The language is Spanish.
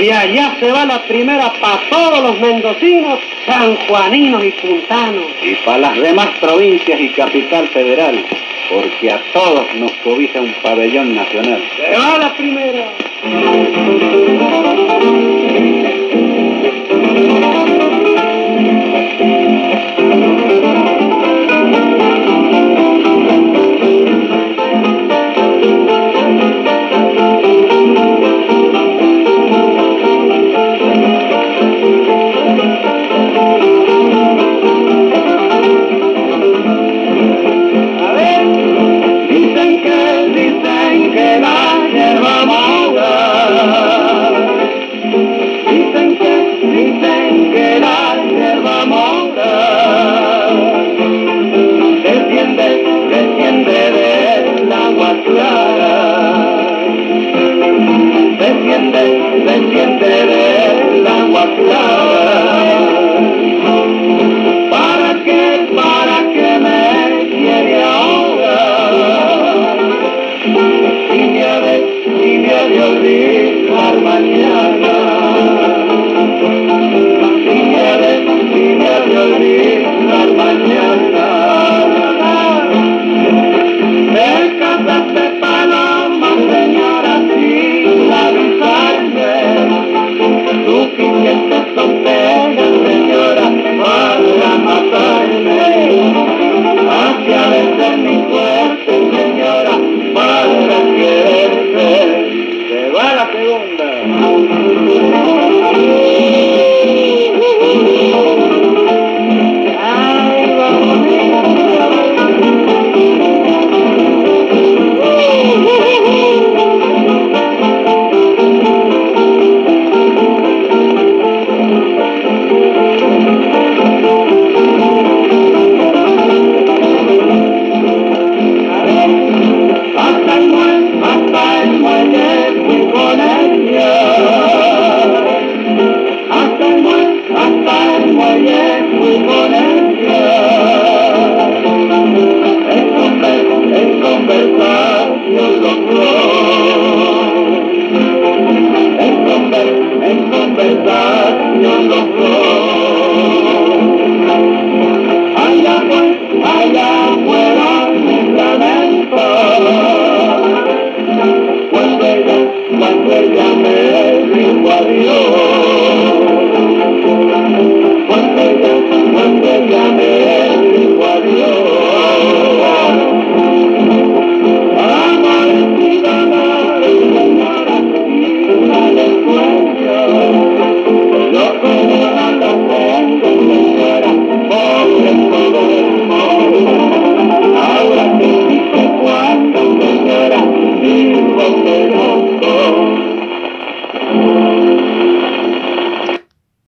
Y allá se va la primera para todos los mendocinos, sanjuaninos y puntanos. Y para las demás provincias y capital federal, porque a todos nos cobija un pabellón nacional. Se va la primera. Olvidar mañana. Si me ha de. Thank you. En logró. Allá fue, allá lamentos. Cuando cuando ella me